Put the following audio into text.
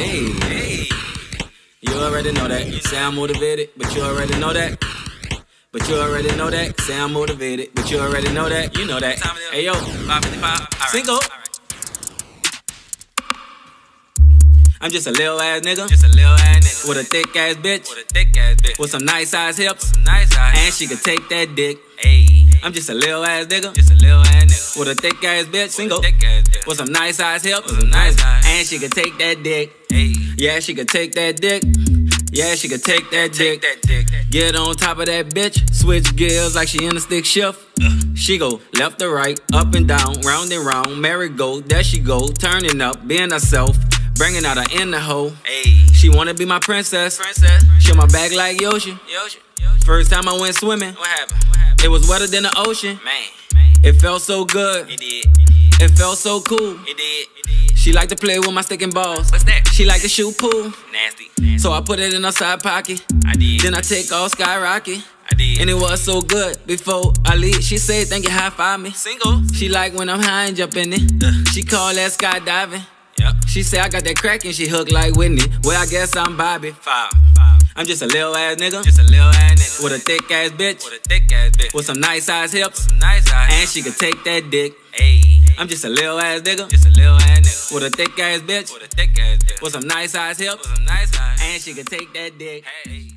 Hey, hey. You already know that. Say I'm motivated, but you already know that. But you already know that. Say I'm motivated, but you already know that. You know that. Hey yo, 555. Single. I'm just a little ass nigga. Just a little ass nigga. With a thick ass bitch. With a thick ass bitch. With some nice ass hips. Some nice ass. And she could take that dick. Hey. I'm just a little ass nigga. Just a little ass nigga. With a thick ass bitch. Single. Thick ass bitch. With some nice ass hips. With some nice ass. And she could take that dick. Hey. Yeah, she could take that dick. Yeah, she could take that Take dick. that dick. Get on top of that bitch. Switch gears like she in a stick shift. Uh. She go left to right, up and down, round and round. Merry go, there she go, turning up, being herself, bringing out her in the hole. Hey. She wanna be my princess. Princess. Show my back like Yoshi. Yoshi. Yoshi. First time I went swimming, What happened? It was wetter than the ocean. Man. Man. It felt so good, It did. It did. it felt so cool. It did. It did. She like to play with my stick and balls. What's that? She like to shoot pool, Nasty. Nasty. so I put it in her side pocket. I did. Then I take off skyrocket. I did. And it was so good before I leave. She said, Thank you, high five me. Single. She like when I'm high and jump in it. She call that skydiving. Yep. She say I got that crack and she hook like Whitney. Well, I guess I'm Bobby. Five. I'm just a little ass nigga Just a little ass nigga. with a thick ass bitch With a thick ass bitch. with some nice size hips. some nice ass. And she could take that dick. Hey. I'm just a little ass nigga Just a little ass nigga. with a thick ass bitch With a thick ass bitch. with some nice ass hips. With some nice ass. And she could take that dick. Hey.